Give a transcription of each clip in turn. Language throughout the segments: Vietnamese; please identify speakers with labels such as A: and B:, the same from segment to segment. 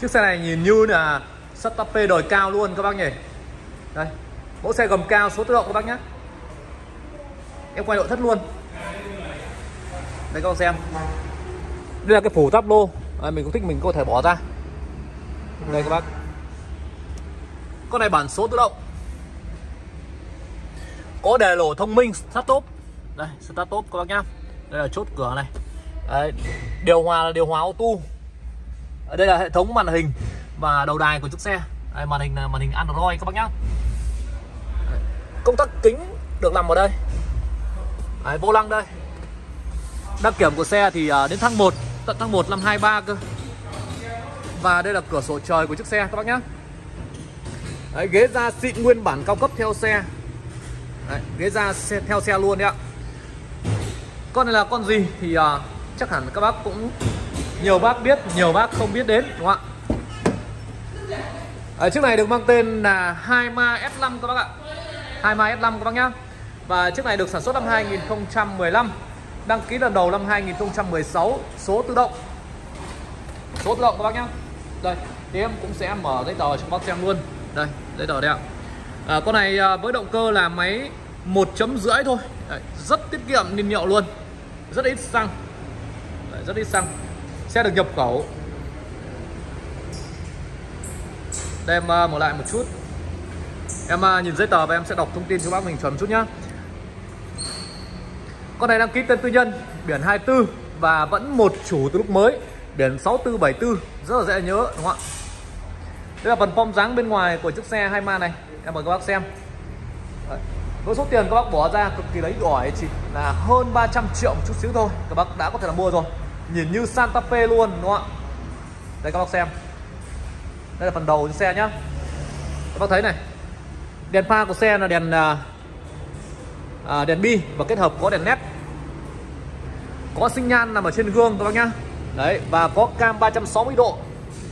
A: chiếc xe này nhìn như là setup đời cao luôn các bác nhỉ. Đây mẫu xe gầm cao số tự động các bác nhé em quay nội thất luôn. Đây các bác xem. Đây là cái phủ tắp lô. À, mình cũng thích mình có thể bỏ ra. Đây các bác. Con này bản số tự động. Có đề lỗ thông minh start top đây start top các bác nhá. Đây là chốt cửa này. Đấy, điều hòa là điều hòa auto ở đây là hệ thống màn hình và đầu đài của chiếc xe. Đây, màn hình là màn hình android các bác nhá. Công tắc kính được nằm ở đây. Đấy, vô lăng đây. Đăng kiểm của xe thì à, đến tháng 1 tận tháng 1 năm 23 cơ. Và đây là cửa sổ trời của chiếc xe các bác nhá. Đấy, ghế da xịn nguyên bản cao cấp theo xe. Đấy, ghế da xe, theo xe luôn đấy ạ. Con này là con gì thì uh, chắc hẳn các bác cũng nhiều bác biết nhiều bác không biết đến đúng không ạ? À, chiếc này được mang tên là Haima S5 các bác ạ. Haima S5 các bác nhá. Và chiếc này được sản xuất năm 2015 đăng ký lần đầu năm 2016 số tự động. Số tự động các bác nhá. Đây thì em cũng sẽ mở giấy tờ cho bác xem luôn. Đây giấy tờ đây ạ. À, con này ờ, với động cơ là máy một chấm rưỡi thôi. Đấy, rất tiết kiệm nhiên liệu luôn. Rất ít xăng. Đấy, rất ít xăng xe được nhập khẩu. Đây em à, mở lại một chút. Em à, nhìn giấy tờ và em sẽ đọc thông tin cho bác mình chuẩn chút nhá. Con này đăng ký tên tư nhân, biển 24 và vẫn một chủ từ lúc mới, biển 6474 rất là dễ nhớ, đúng không ạ? Đây là phần phong dáng bên ngoài của chiếc xe hai ma này. Em mời các bác xem. Với số tiền các bác bỏ ra cực kỳ lấy ỏi, chỉ là hơn 300 triệu một chút xíu thôi. Các bác đã có thể là mua rồi nhìn như Santa Fe luôn đúng không ạ? Đây các bác xem. Đây là phần đầu của xe nhá. Các bác thấy này. Đèn pha của xe là đèn à, à đèn bi và kết hợp có đèn led có sinh nhan nằm ở trên gương các bác nhá. Đấy và có cam 360 độ.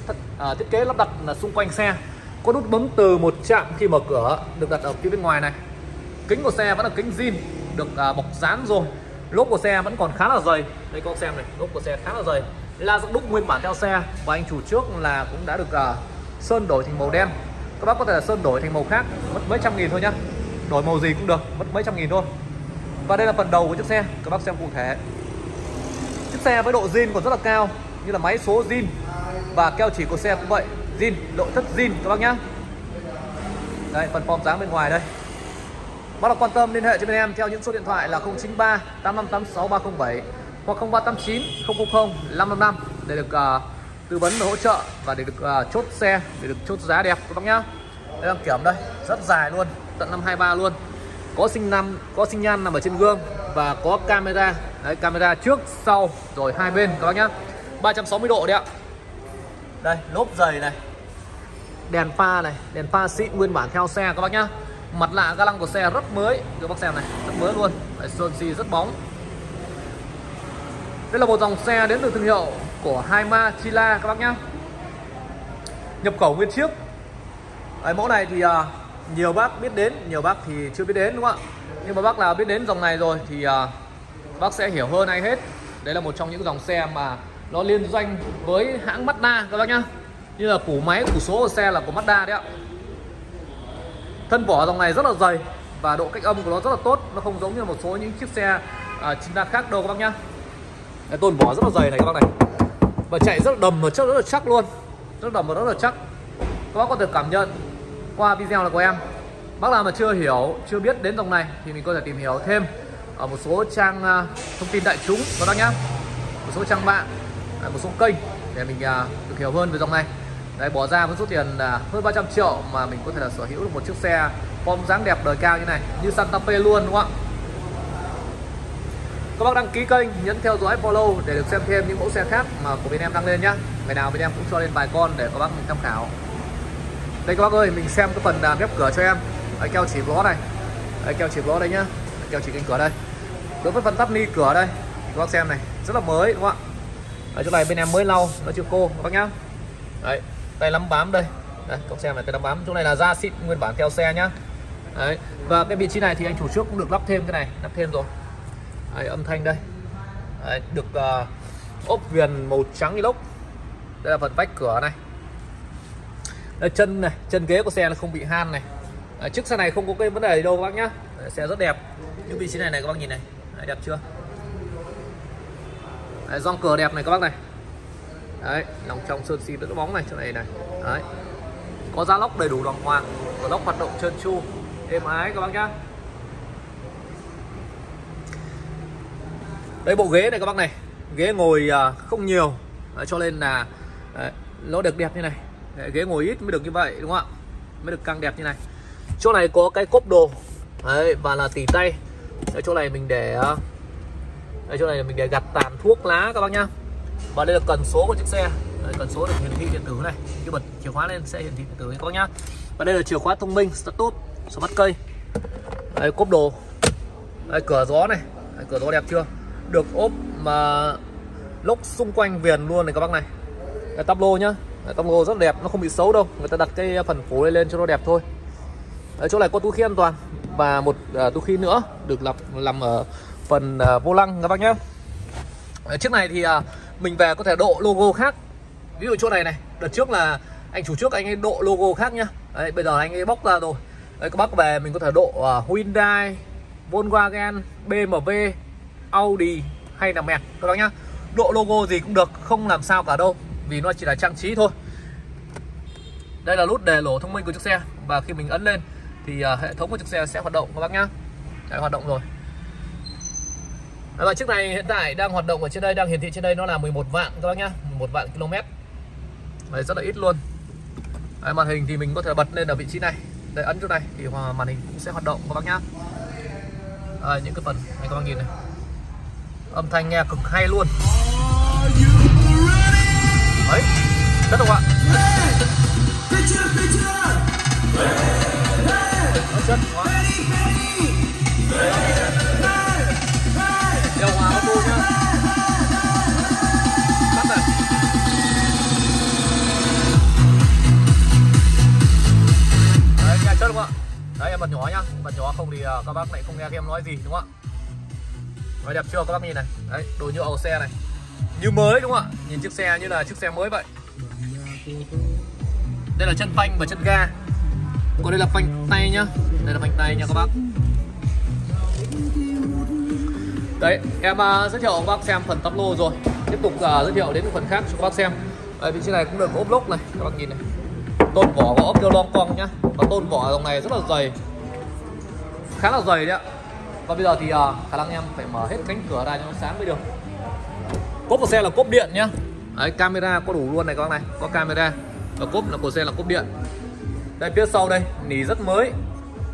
A: Thật, à, thiết kế lắp đặt là xung quanh xe. Có nút bấm từ một chạm khi mở cửa được đặt ở phía bên ngoài này. Kính của xe vẫn là kính zin được à, bọc dán rồi lốp của xe vẫn còn khá là dày. Đây con xem này lốp của xe khá là dày. La răng đúc nguyên bản theo xe và anh chủ trước là cũng đã được uh, sơn đổi thành màu đen. Các bác có thể là sơn đổi thành màu khác mất mấy trăm nghìn thôi nhá. Đổi màu gì cũng được mất mấy trăm nghìn thôi. Và đây là phần đầu của chiếc xe các bác xem cụ thể. Chiếc xe với độ zin còn rất là cao như là máy số zin. Và keo chỉ của xe cũng vậy zin độ thất zin các bác nhá. Đây phần form dáng bên ngoài đây bác nào quan tâm liên hệ cho bên em theo những số điện thoại là 093 8586 307 hoặc 0389 000 555 để được uh, tư vấn và hỗ trợ và để được uh, chốt xe để được chốt giá đẹp các bác nhá? Đây đăng kiểm đây rất dài luôn tận năm 23 luôn. Có sinh năm có sinh nhan nằm ở trên gương và có camera. Đấy camera trước sau rồi hai bên các bác nhá. 360 độ đấy ạ. Đây lốp dày này đèn pha này đèn pha xịn nguyên bản theo xe các bác nhá mặt lạ ga lăng của xe rất mới. Các bác xem này rất mới luôn. Đấy, sơn xi rất bóng. Đây là một dòng xe đến từ thương hiệu của Haima Chila các bác nhá. Nhập khẩu nguyên chiếc. Đấy, mẫu này thì uh, nhiều bác biết đến nhiều bác thì chưa biết đến đúng không ạ? Nhưng mà bác nào biết đến dòng này rồi thì uh, bác sẽ hiểu hơn ai hết. Đấy là một trong những dòng xe mà nó liên doanh với hãng Mazda các bác nhá. Như là củ máy củ số của xe là của Mazda đấy ạ thân vỏ dòng này rất là dày và độ cách âm của nó rất là tốt. Nó không giống như một số những chiếc xe à, chính đa khác đâu các bác nhá. Đấy, tôn vỏ rất là dày này các bác này. Và chạy rất là đầm và chắc rất là chắc luôn. Rất đầm và rất là chắc. Các bác có thể cảm nhận qua video là của em. Bác nào mà chưa hiểu chưa biết đến dòng này thì mình có thể tìm hiểu thêm ở một số trang uh, thông tin đại chúng các bác nhá. Một số trang mạng à, một số kênh để mình uh, được hiểu hơn về dòng này. Đấy, bỏ ra với số tiền là hơn 300 triệu mà mình có thể là sở hữu được một chiếc xe form dáng đẹp đời cao như này như Santa Fe luôn đúng không ạ? Các bác đăng ký kênh nhấn theo dõi follow để được xem thêm những mẫu xe khác mà của bên em đăng lên nhá. Ngày nào bên em cũng cho lên vài con để các bác mình tham khảo. Đây các bác ơi mình xem cái phần à, ghép cửa cho em. Đấy, keo chỉ vó này. Đấy, keo chỉ vó đây nhá. Keo chỉ cánh cửa đây. Đối với phần tắp ni cửa đây các bác xem này rất là mới đúng không ạ? Ở chỗ này bên em mới lau nó chưa khô các bác nhá. Đấy tay lắm bám đây. Đây cậu xem này cái lắm bám. Chỗ này là da xịn nguyên bản theo xe nhá. Đấy và cái vị trí này thì anh chủ trước cũng được lắp thêm cái này lắp thêm rồi. Đấy, âm thanh đây. Đấy, được uh, ốp viền màu trắng inox. Đây là phần vách cửa này. Đây, chân này chân ghế của xe là không bị han này. À, chiếc xe này không có cái vấn đề gì đâu các bác nhá. Đấy, xe rất đẹp. Những vị trí này này các bác nhìn này. Đấy, đẹp chưa? Đấy, gong cửa đẹp này các bác này đấy lòng trong sơn xi đỡ bóng này chỗ này này. Đấy. Có da lóc đầy đủ đàng hoàng và lóc hoạt động trơn tru. Êm ái các bác nhá? Đây bộ ghế này các bác này. Ghế ngồi à, không nhiều. Đấy, cho nên là đấy, nó được đẹp như này. Đấy, ghế ngồi ít mới được như vậy đúng không ạ? Mới được căng đẹp như này. Chỗ này có cái cốp đồ. Đấy, và là tỉ tay. Ở chỗ này mình để à, chỗ này mình để gặt tàn thuốc lá các bác nhá và đây là cần số của chiếc xe. Đây, cần số được hiển thị điện tử này. Khi bật chìa khóa lên sẽ hiển thị điện tử các bác nhá. Và đây là chìa khóa thông minh start số bắt cây. Đây cốp đồ. Đây cửa gió này. Đây, cửa gió đẹp chưa? Được ốp mà lốc xung quanh viền luôn này các bác này. Đây, tắp lô nhá. Đây, tắp lô rất đẹp nó không bị xấu đâu. Người ta đặt cái phần phối lên cho nó đẹp thôi. Ở chỗ này có túi khí an toàn. Và một uh, túi khí nữa được làm làm ở phần uh, vô lăng các bác nhé chiếc này thì uh, mình về có thể độ logo khác. Ví dụ chỗ này này đợt trước là anh chủ trước anh ấy độ logo khác nhá. Đấy, bây giờ anh ấy bóc ra rồi. Đấy, các bác về mình có thể độ uh, Hyundai Volkswagen BMW Audi hay là Merc. Các bác nhá. Độ logo gì cũng được không làm sao cả đâu vì nó chỉ là trang trí thôi. Đây là nút đề lỗ thông minh của chiếc xe và khi mình ấn lên thì uh, hệ thống của chiếc xe sẽ hoạt động các bác nhá. Đấy, hoạt động rồi. Vâng, và chiếc này hiện tại đang hoạt động ở trên đây đang hiển thị trên đây nó là 11 vạn các bác nhá 11 vạn km Đấy, rất là ít luôn. Đấy, màn hình thì mình có thể bật lên ở vị trí này. Để ấn chỗ này thì màn hình cũng sẽ hoạt động các bác nhá. À, những cái phần này các bác nhìn này. Âm thanh nghe cực hay luôn. Đấy rất không ạ chất quá điều hòa ô nhá này đấy nghe chất không ạ? Đấy em bật nhỏ nhá. Bật nhỏ không thì à, các bác lại không nghe em nói gì đúng không ạ? Đấy, đẹp chưa các bác nhìn này? Đấy đồ nhựa của xe này. Như mới đúng không ạ? Nhìn chiếc xe như là chiếc xe mới vậy. Đây là chân phanh và chân ga. Còn đây là phanh tay nhá. Đây là phanh tay nha các bác đấy em uh, giới thiệu các bác xem phần tắp lô rồi. Tiếp tục uh, giới thiệu đến phần khác cho các bác xem đấy, vị trí này cũng được ốp lốc này. Các bác nhìn này. Tôn vỏ có ốp kêu lon con nhá. Và tôn vỏ dòng này rất là dày. Khá là dày đấy ạ. Và bây giờ thì uh, khả năng em phải mở hết cánh cửa ra cho nó sáng mới được. Cốp của xe là cốp điện nhá. Đấy camera có đủ luôn này các bác này. Có camera. Và cốp là của xe là cốp điện. Đây phía sau đây nỉ rất mới.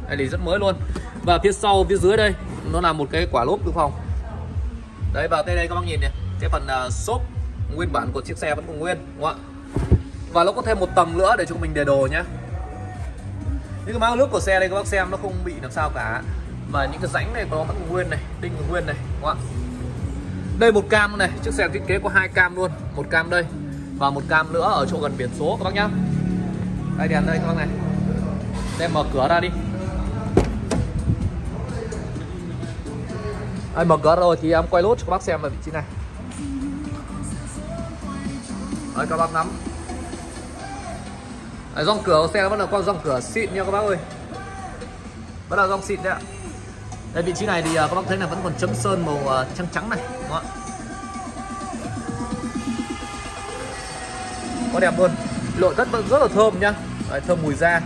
A: Đây nỉ rất mới luôn. Và phía sau phía dưới đây nó là một cái quả lốp dự phòng đấy và đây đây các bác nhìn này. Cái phần uh, xốp nguyên bản của chiếc xe vẫn còn nguyên đúng không ạ? Và nó có thêm một tầng nữa để cho mình để đồ nhá. Những cái máng nước của xe đây các bác xem nó không bị làm sao cả. Và những cái rãnh này nó vẫn nguyên này đinh còn nguyên này đúng không ạ? Đây một cam này chiếc xe thiết kế có hai cam luôn. Một cam đây và một cam nữa ở chỗ gần biển số các bác nhá. Đây đèn đây các bác này. Đem mở cửa ra đi. Đây, mở cửa rồi thì em quay lốt cho các bác xem ở vị trí này. Đấy các bác nắm. Đấy, Dòng cửa của xe vẫn là con dòng cửa xịn nha các bác ơi. Vẫn là dòng xịn đấy ạ. Đây vị trí này thì à, các bác thấy là vẫn còn chấm sơn màu à, trắng trắng này đúng không ạ? Có đẹp luôn Lội rất vẫn rất là thơm nhá. Đấy, Thơm mùi da.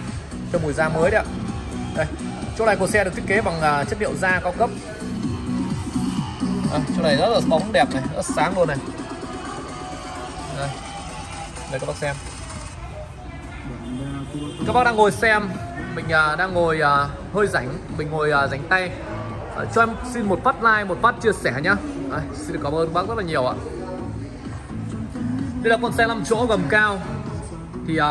A: Thơm mùi da mới đấy ạ. Đây Chỗ này của xe được thiết kế bằng à, chất liệu da cao cấp à, chỗ này rất là bóng đẹp này rất sáng luôn này. Đây, đây các bác xem. Các bác đang ngồi xem mình uh, đang ngồi uh, hơi rảnh mình ngồi uh, rảnh tay. Uh, cho em xin một phát like một phát chia sẻ nhá. À, xin cảm ơn bác rất là nhiều ạ. Đây là con xe 5 chỗ gầm cao. Thì uh,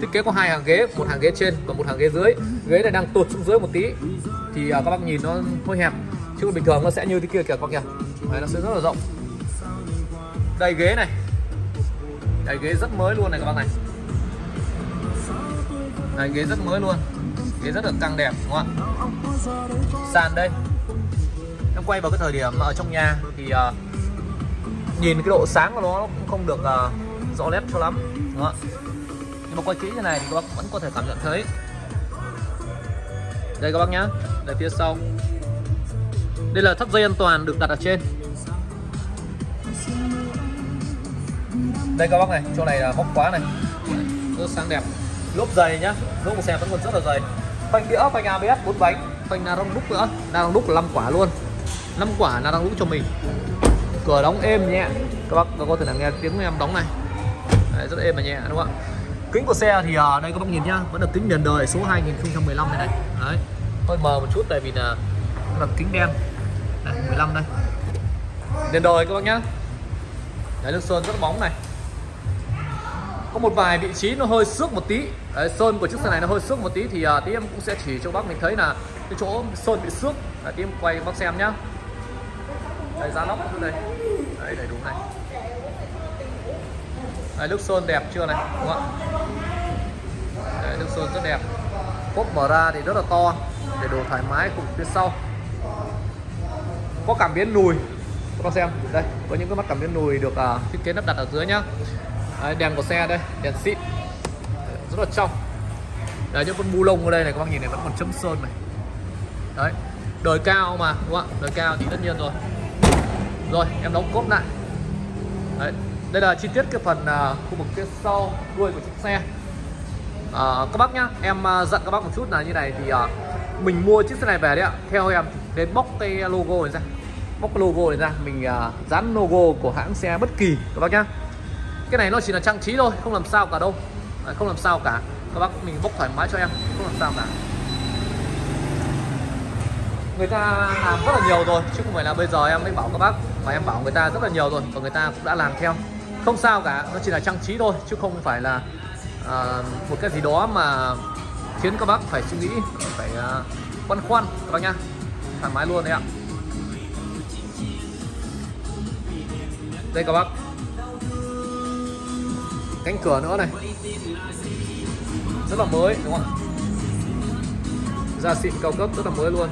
A: thiết kế có hai hàng ghế một hàng ghế trên và một hàng ghế dưới. Ghế này đang tụt xuống dưới một tí. Thì uh, các bác nhìn nó hơi hẹp chứ bình thường nó sẽ như thế kia kìa các kìa. Đấy, nó sẽ rất là rộng. Đây ghế này. Đây ghế rất mới luôn này các bác này. Đây ghế rất mới luôn. Ghế rất là căng đẹp đúng không ạ? Sàn đây. Em quay vào cái thời điểm ở trong nhà thì uh, nhìn cái độ sáng của nó cũng không được uh, rõ nét cho lắm đúng không ạ? Nhưng mà quay kỹ như này thì các bác vẫn có thể cảm nhận thấy. Đây các bác nhá. Đây phía sau đây là thắt dây an toàn được đặt ở trên. Đây các bác này chỗ này là móc khóa này. Rất sáng đẹp. Lốp dày nhá. Lốp của xe vẫn còn rất là dày. Phanh đĩa phanh ABS bốn bánh. Phanh na rong đúc nữa. Na rong đúc là 5 quả luôn. 5 quả na rong đúc cho mình. Cửa đóng êm nhẹ. Các bác có thể là nghe tiếng em đóng này. Đấy, rất êm và nhẹ đúng không ạ? Kính của xe thì ở đây các bác nhìn nhá. Vẫn là kính tiền đời số 2015 này này. Đấy. Hơi mờ một chút tại vì là là kính đen đây, 15 đây. Đèn đời các bác nhá. Đấy nước sơn rất bóng này. Có một vài vị trí nó hơi xước một tí. Đấy, sơn của chiếc xe này nó hơi xước một tí thì uh, tí em cũng sẽ chỉ cho bác mình thấy là cái chỗ sơn bị xước. Đấy, tí em quay bác xem nhá. Đây giá lóc đây. Đấy đầy đủ này. Đấy, nước sơn đẹp chưa này? Đúng không ạ? Đấy, nước sơn rất đẹp. Cốp mở ra thì rất là to để đồ thoải mái cùng phía sau có cảm biến lùi. Các bác xem đây có những cái mắt cảm biến lùi được uh, thiết kế lắp đặt ở dưới nhá. Đấy, đèn của xe đây đèn xịn. Rất là trong. Đấy những con bu lông ở đây này các bác nhìn này vẫn còn chấm sơn này. Đấy đời cao mà đúng không ạ? Đời cao thì tất nhiên rồi. Rồi em đóng cốp lại. Đấy đây là chi tiết cái phần uh, khu vực phía sau đuôi của chiếc xe. Uh, các bác nhá em uh, dặn các bác một chút là như này thì uh, mình mua chiếc xe này về đấy ạ. Theo em đến bóc cái logo này ra. Bóc cái logo này ra mình uh, dán logo của hãng xe bất kỳ các bác nhá. Cái này nó chỉ là trang trí thôi không làm sao cả đâu. À, không làm sao cả. Các bác mình bóc thoải mái cho em không làm sao cả. Người ta làm rất là nhiều rồi chứ không phải là bây giờ em mới bảo các bác. Mà em bảo người ta rất là nhiều rồi và người ta cũng đã làm theo. Không sao cả nó chỉ là trang trí thôi chứ không phải là uh, một cái gì đó mà khiến các bác phải suy nghĩ phải uh, băn khoăn các bác nhá thoải mái luôn đấy ạ. Đây các bác. Cánh cửa nữa này. Rất là mới, đúng không da xịn cao cấp, rất là mới luôn.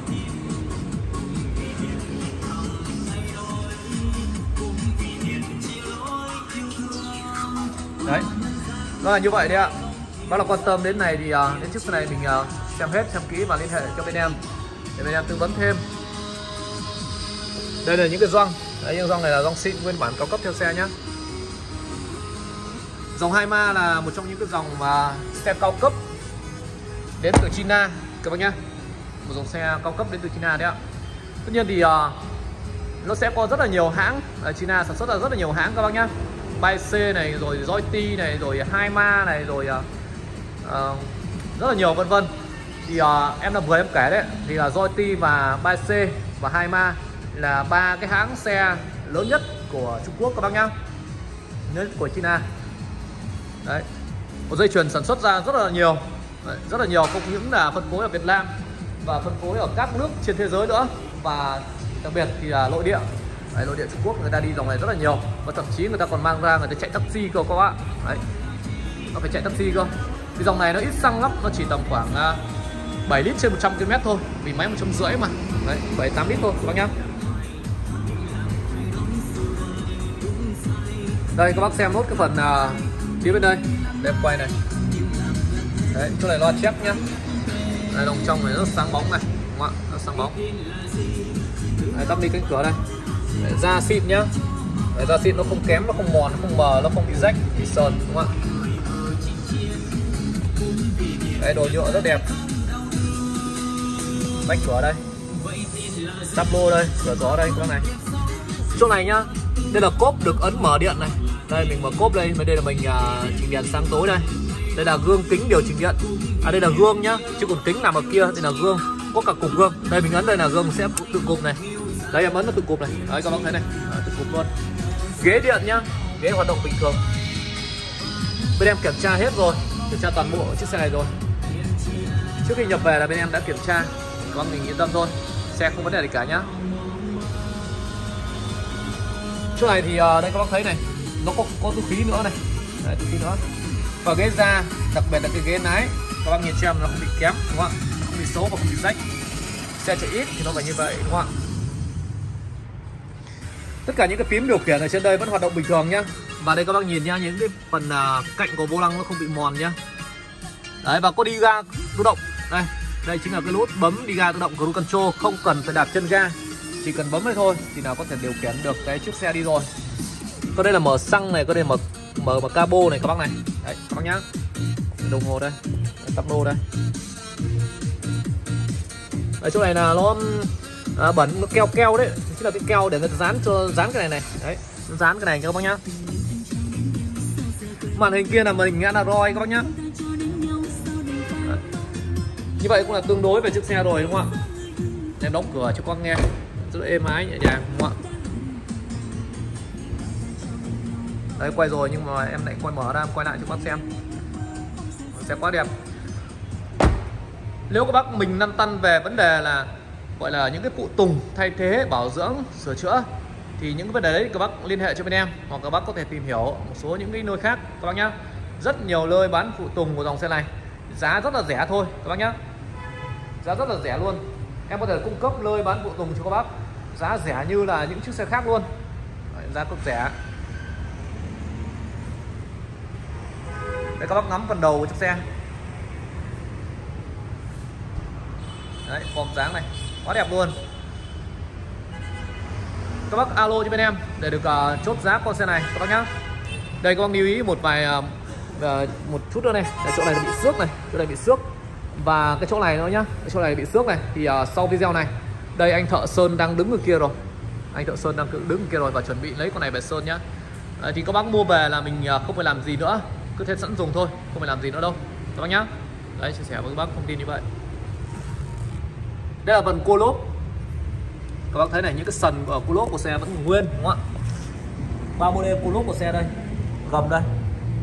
A: Đấy, nó là như vậy đấy ạ. Bác nào quan tâm đến này thì à, đến chiếc xe này mình à, xem hết, xem kỹ và liên hệ cho bên em để bên em tư vấn thêm. Đây là những cái răng đấy những răng này là răng xịn nguyên bản cao cấp theo xe nhé dòng hai ma là một trong những cái dòng mà xe cao cấp đến từ China các bác nhá. Một dòng xe cao cấp đến từ China đấy ạ. Tất nhiên thì uh, nó sẽ có rất là nhiều hãng. Ở China sản xuất ra rất là nhiều hãng các bác nhá. C này rồi Joyty này rồi hai ma này rồi uh, rất là nhiều vân vân thì uh, em là vừa em kể đấy. Thì ờ, là Joyti và C và hai ma là ba cái hãng xe lớn nhất của Trung Quốc các bác nhá. Lớn của China. Đấy. Một dây chuyền sản xuất ra rất là nhiều. Đấy, rất là nhiều không những là phân phối ở Việt Nam và phân phối ở các nước trên thế giới nữa. Và đặc biệt thì là nội địa. Đấy, nội địa Trung Quốc người ta đi dòng này rất là nhiều. Và thậm chí người ta còn mang ra người ta chạy taxi cơ các bạn đấy. Nó phải chạy taxi cơ. Thì dòng này nó ít xăng lắm nó chỉ tầm khoảng 7 lít trên 100 km thôi vì máy một trăm rưỡi mà. Đấy 7 8 lít thôi các bác nhá. Đây các bác xem nốt cái phần uh, phía bên đây. Để quay này. Đấy chỗ này loa chép nhá. Đây đồng trong này rất sáng bóng này đúng không ạ? Rất sáng bóng. Đấy, tắt đi cánh cửa đây. Đấy, da xịn nhá. Đấy, da xịn nó không kém nó không mòn nó không mờ nó không bị rách bị sờn đúng không ạ? Đấy đồ nhựa rất đẹp bách cửa đây. Tắp lô đây cửa gió đây các này. Chỗ này nhá đây là cốp được ấn mở điện này. Đây mình mở cốp đây và đây là mình à, uh, chỉnh điện sáng tối đây. Đây là gương kính điều chỉnh điện. À đây là gương nhá chứ còn kính nằm ở kia đây là gương. Có cả cục gương. Đây mình ấn đây là gương sẽ tự cục này. Đây em ấn nó tự cục này. Đấy các bác thấy này. À, tự cục luôn. Ghế điện nhá ghế hoạt động bình thường. Bên em kiểm tra hết rồi kiểm tra toàn bộ chiếc xe này rồi. Trước khi nhập về là bên em đã kiểm tra các bác mình yên tâm thôi. Xe không vấn đề gì cả nhá. Chỗ này thì ờ, đây các bác thấy này nó có có túi khí nữa này. Đấy, túi khí nữa. Và ghế da đặc biệt là cái ghế lái các bác nhìn xem nó không bị kém đúng không ạ? Không bị xấu và không bị rách. Xe chạy ít thì nó phải như vậy đúng không ạ? Tất cả những cái phím điều khiển ở trên đây vẫn hoạt động bình thường nhá. Và đây các bác nhìn nhá những cái phần uh, cạnh của vô lăng nó không bị mòn nhá. Đấy và có đi ga tự động. Đây đây chính là cái nút bấm đi ga tự động cruise control không cần phải đạp chân ga. Chỉ cần bấm đây thôi thì nào có thể điều khiển được cái chiếc xe đi rồi. Có đây là mở xăng này có đây mở mở mở cabo này các bác này. Đấy các bác nhá. Đồng hồ đây tắp đô đây. Ở chỗ này là nó à, bẩn nó keo keo đấy. Chính là cái keo để người ta dán cho dán cái này này. Đấy dán cái này các bác nhá. Màn hình kia là màn hình Android các bác nhá như vậy cũng là tương đối về chiếc xe rồi, đúng không ạ? Em đóng cửa cho con nghe. Rất êm ái nhẹ nhàng, đúng không ạ? Đấy, quay rồi nhưng mà em lại quay mở ra, em quay lại cho các bác xem. Xe quá đẹp. Nếu các bác mình lăn tăn về vấn đề là, gọi là những cái phụ tùng thay thế, bảo dưỡng, sửa chữa, thì những cái vấn đề đấy các bác liên hệ cho bên em, hoặc các bác có thể tìm hiểu một số những cái nơi khác, các bác nhá. Rất nhiều nơi bán phụ tùng của dòng xe này, giá rất là rẻ thôi, các bác nhá giá rất là rẻ luôn. Em có thể cung cấp lơi bán phụ tùng cho các bác. Giá rẻ như là những chiếc xe khác luôn. Đấy, giá cực rẻ. Đây các bác ngắm phần đầu của chiếc xe. Đấy form dáng này. Quá đẹp luôn. Các bác alo cho bên em để được uh, chốt giá con xe này các bác nhá. Đây các bác lưu ý một vài uh, một chút nữa này. Đây, chỗ này bị xước này chỗ này bị xước và cái chỗ này nữa nhá cái chỗ này bị xước này. Thì uh, sau video này đây anh thợ sơn đang đứng ở kia rồi. Anh thợ sơn đang đứng ở kia rồi và chuẩn bị lấy con này về sơn nhá. À, thì các bác mua về là mình uh, không phải làm gì nữa. Cứ thế sẵn dùng thôi không phải làm gì nữa đâu. Các bác nhá. Đấy chia sẻ với các bác thông tin như vậy. Đây là phần cua lốp. Các bác thấy này những cái sần của cua lốp của xe vẫn nguyên đúng không ạ? Ba model cua lốp của xe đây. Gầm đây.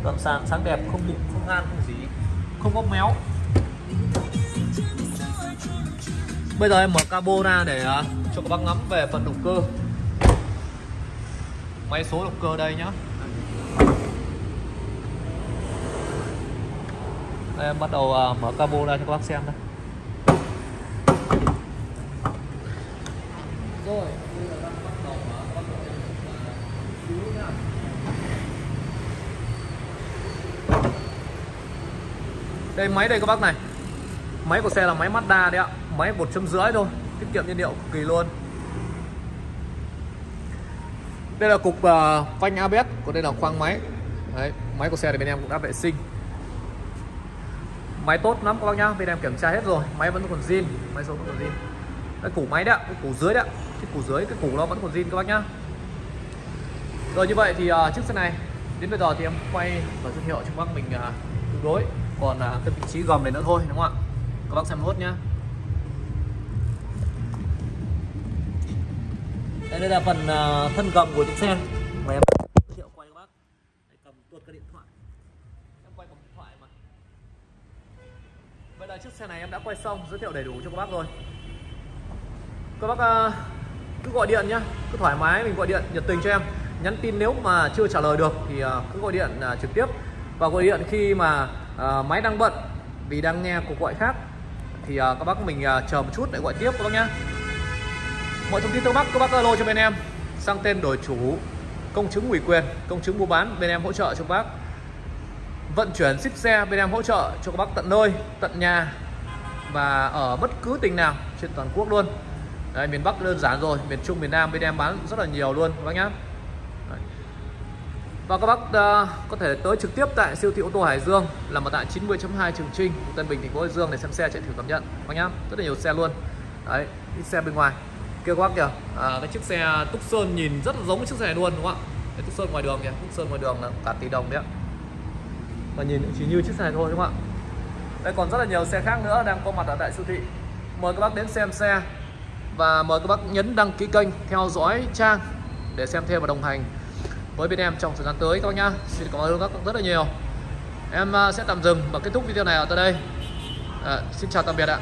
A: Gầm sàn sáng đẹp không bị không ngang không gì. Không có méo bây giờ em mở cabo ra để cho các bác ngắm về phần động cơ. Máy số động cơ đây nhá. Đây em bắt đầu uh, mở cabo ra cho các bác xem đây. Rồi. Đây máy đây các bác này máy của xe là máy Mazda đấy ạ. Máy một chấm rưỡi thôi. Tiết kiệm nhiên liệu cực kỳ luôn. Đây là cục uh, phanh ABS còn đây là khoang máy. Đấy, máy của xe thì bên em cũng đã vệ sinh. Máy tốt lắm các bác nhá bên em kiểm tra hết rồi. Máy vẫn còn zin máy số vẫn còn zin. Cái củ máy đấy cái củ dưới đấy cái củ dưới cái củ nó vẫn còn zin các bác nhá. Rồi như vậy thì uh, chiếc xe này đến bây giờ thì em quay và giới thiệu cho các bác mình uh, tương đối. Còn uh, cái vị trí gầm này nữa thôi đúng không ạ? Các bác xem nốt nhá. Đây, đây là phần uh, thân gầm của chiếc xe mà em giới thiệu quay các bác. Đây, cầm tuột cái điện thoại. Em quay bằng điện thoại mà. Vậy là chiếc xe này em đã quay xong giới thiệu đầy đủ cho các bác rồi. Các bác uh, cứ gọi điện nhá. Cứ thoải mái mình gọi điện nhiệt tình cho em. Nhắn tin nếu mà chưa trả lời được thì uh, cứ gọi điện uh, trực tiếp. Và gọi điện khi mà uh, máy đang bận vì đang nghe cuộc gọi khác thì uh, các bác mình uh, chờ một chút để gọi tiếp các bác nhá. Mọi thông tin thắc mắc các bác alo cho bên em. Sang tên đổi chủ công chứng ủy quyền công chứng mua bán bên em hỗ trợ cho các bác. Vận chuyển ship xe bên em hỗ trợ cho các bác tận nơi tận nhà và ở bất cứ tỉnh nào trên toàn quốc luôn. Đấy, miền Bắc đơn giản rồi miền Trung miền Nam bên em bán rất là nhiều luôn các bác nhá và các bác uh, có thể tới trực tiếp tại siêu thị ô tô Hải Dương là ở tại 90.2 Trường Trinh, Tân Bình, thành phố Hải Dương để xem xe chạy thử cảm nhận các nhá. Rất là nhiều xe luôn. Đấy, ít xe bên ngoài. Kia các bác kìa, à, cái chiếc xe Túc Sơn nhìn rất là giống cái chiếc xe này luôn đúng không ạ? Cái Túc Sơn ngoài đường kìa, Túc Sơn ngoài đường là cả tỷ đồng đấy ạ. Và nhìn chỉ như chiếc xe này thôi đúng không ạ? Đây còn rất là nhiều xe khác nữa đang có mặt ở tại siêu thị. Mời các bác đến xem xe và mời các bác nhấn đăng ký kênh, theo dõi trang để xem thêm và đồng hành với bên em trong thời gian tới các bác nhá. Xin cảm ơn các bác rất là nhiều. Em à, sẽ tạm dừng và kết thúc video này ở tại đây. À, xin chào tạm biệt ạ.